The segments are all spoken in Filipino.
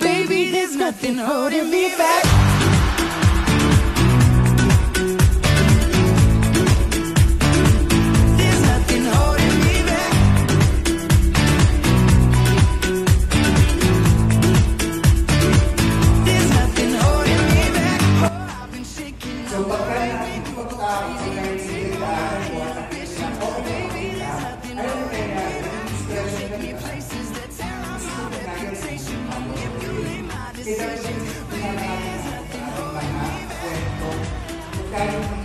Baby, there's nothing holding me back. Esa persona, la hermana, cuento, buscar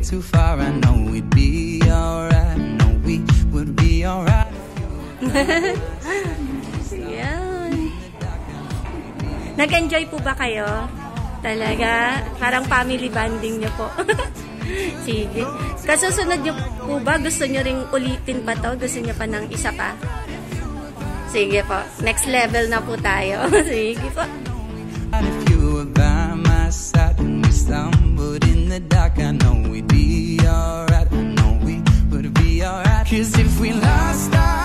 too far. I know we'd be alright. Know we would be alright. Yan. Nag-enjoy po ba kayo? Talaga? Parang family bonding niyo po. Sige. Kasusunod niyo po ba? Gusto niyo ring ulitin pa to? Gusto niyo pa ng isa pa? Sige po. Next level na po tayo. Sige po. we'd be alright. I know we would be alright. Cause if we lost our